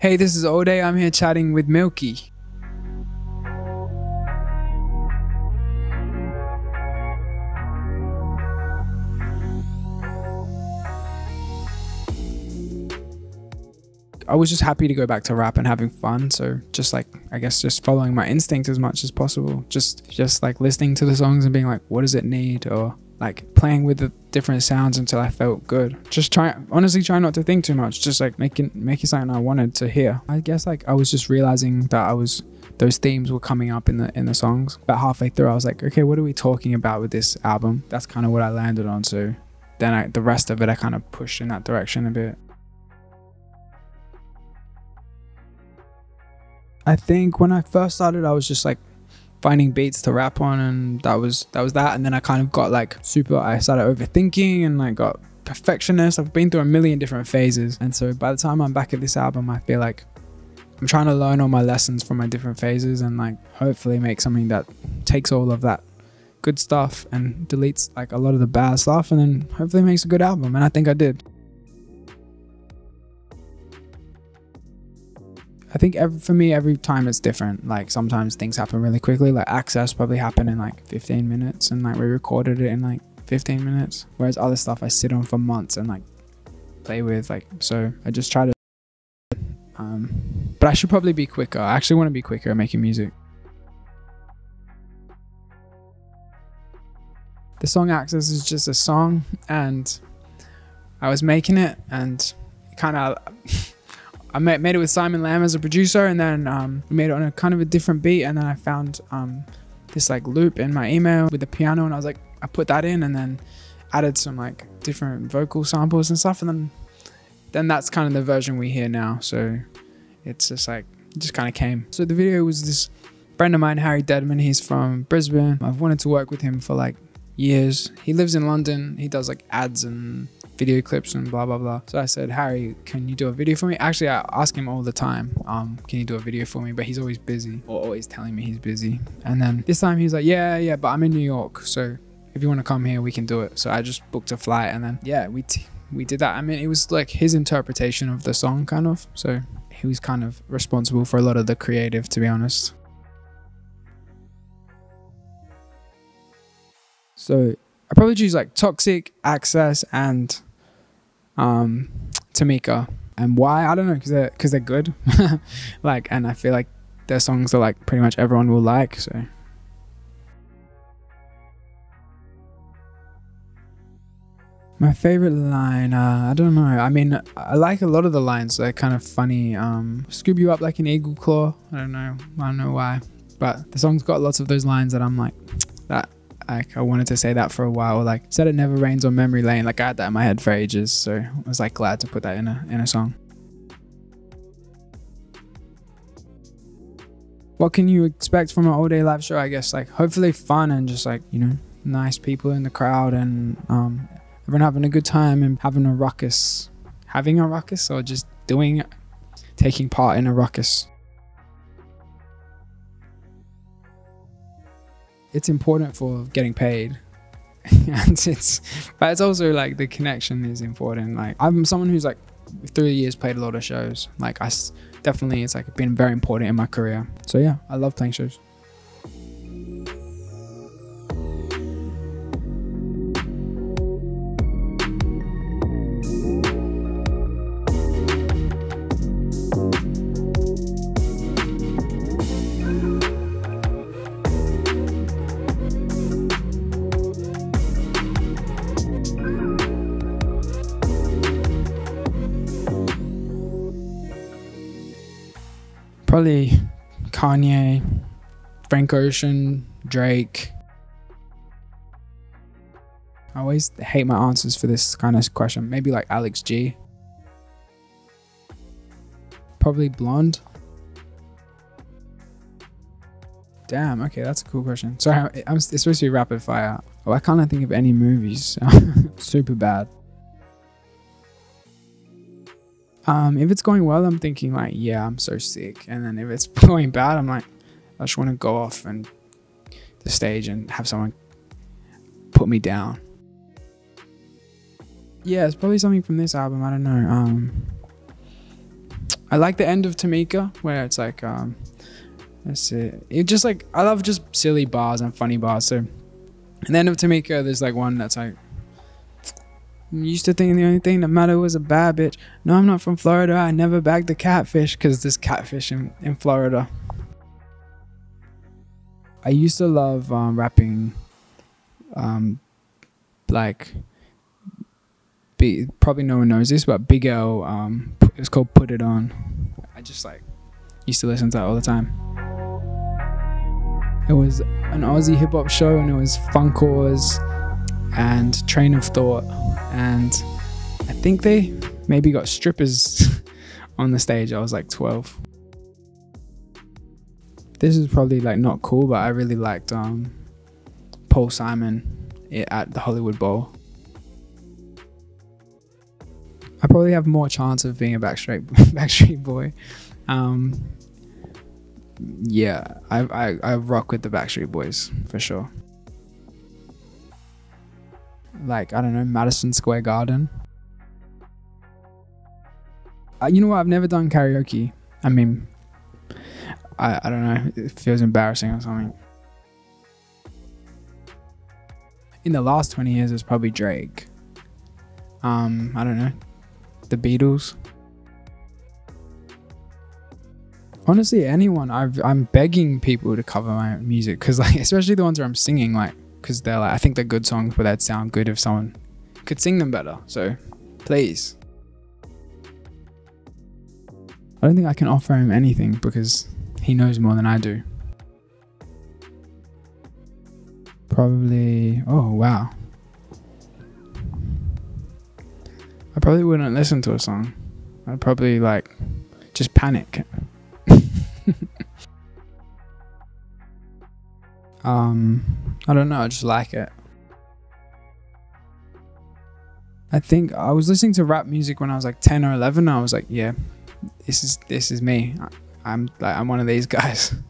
Hey, this is Ode. I'm here chatting with Milky. I was just happy to go back to rap and having fun. So just like I guess just following my instinct as much as possible. Just just like listening to the songs and being like, what does it need? Or like playing with the different sounds until I felt good. Just try honestly try not to think too much. Just like making making something I wanted to hear. I guess like I was just realizing that I was those themes were coming up in the in the songs. About halfway through I was like, okay, what are we talking about with this album? That's kind of what I landed on. So then I the rest of it I kind of pushed in that direction a bit. I think when I first started, I was just like finding beats to rap on, and that was that was that. And then I kind of got like super. I started overthinking and like got perfectionist. I've been through a million different phases, and so by the time I'm back at this album, I feel like I'm trying to learn all my lessons from my different phases, and like hopefully make something that takes all of that good stuff and deletes like a lot of the bad stuff, and then hopefully makes a good album. And I think I did. I think every, for me, every time it's different. Like sometimes things happen really quickly. Like Access probably happened in like 15 minutes, and like we recorded it in like 15 minutes. Whereas other stuff I sit on for months and like play with. Like so, I just try to. Um, but I should probably be quicker. I actually want to be quicker at making music. The song Access is just a song, and I was making it, and kind of. I made, made it with Simon Lamb as a producer, and then um, we made it on a kind of a different beat. And then I found um, this like loop in my email with the piano, and I was like, I put that in, and then added some like different vocal samples and stuff, and then then that's kind of the version we hear now. So it's just like it just kind of came. So the video was this friend of mine, Harry Deadman. He's from Brisbane. I've wanted to work with him for like years. He lives in London. He does like ads and video clips and blah blah blah. So I said, Harry, can you do a video for me? Actually, I ask him all the time, um, can you do a video for me? But he's always busy, or always telling me he's busy. And then this time he's like, yeah, yeah, but I'm in New York, so if you want to come here, we can do it. So I just booked a flight, and then yeah, we we did that. I mean, it was like his interpretation of the song, kind of. So he was kind of responsible for a lot of the creative, to be honest. So I probably choose like Toxic, Access, and um, Tamika. And why? I don't know, because they're, cause they're good. like, and I feel like their songs are like pretty much everyone will like. So. My favorite line, uh, I don't know. I mean, I like a lot of the lines. They're kind of funny. Um, scoop you up like an eagle claw. I don't know. I don't know why, but the song's got lots of those lines that I'm like, like I wanted to say that for a while. Like said it never rains on memory lane. Like I had that in my head for ages. So I was like glad to put that in a in a song. What can you expect from an Allday live show? I guess like hopefully fun and just like you know nice people in the crowd and um, everyone having a good time and having a ruckus, having a ruckus or just doing, taking part in a ruckus. It's important for getting paid. And it's but it's also like the connection is important. Like i'm someone who's like through the years played a lot of shows. Like i definitely it's like been very important in my career. So yeah i love playing shows probably Kanye, Frank Ocean, Drake. I always hate my answers for this kind of question. Maybe like Alex G. Probably Blonde. Damn, okay, that's a cool question. Sorry, I'm, it's supposed to be rapid fire. Oh, I can't think of any movies. Super bad. Um, if it's going well, I'm thinking like, yeah, I'm so sick. And then if it's going bad, I'm like, I just want to go off and the stage and have someone put me down. Yeah, it's probably something from this album. I don't know. Um, I like the end of Tamika where it's like um let's see it just like I love just silly bars and funny bars so at the end of Tamika there's like one that's like Used to thinking the only thing that mattered was a bad bitch. No, I'm not from Florida. I never bagged a catfish because there's catfish in, in Florida. I used to love um, rapping, um, like, big, probably no one knows this, but Big L, um, it was called Put It On. I just like used to listen to that all the time. It was an Aussie hip hop show and it was funk Funkoars and Train of Thought. And I think they maybe got strippers on the stage. I was like 12. This is probably like not cool, but I really liked um, Paul Simon at the Hollywood Bowl. I probably have more chance of being a Backstreet Backstreet Boy. Um, yeah, I, I I rock with the Backstreet Boys for sure. Like I don't know, Madison Square Garden. Uh, you know what? I've never done karaoke. I mean, I I don't know. It feels embarrassing or something. In the last twenty years, it's probably Drake. Um, I don't know, the Beatles. Honestly, anyone. I've, I'm begging people to cover my music because, like, especially the ones where I'm singing, like, because they're like, I think they're good songs, but they'd sound good if someone could sing them better. So, please. I don't think I can offer him anything because he knows more than I do. Probably. Oh, wow. I probably wouldn't listen to a song. I'd probably like just panic. um, I don't know. I just like it. I think I was listening to rap music when I was like 10 or 11. I was like, yeah, this is this is me. I, I'm like I'm one of these guys.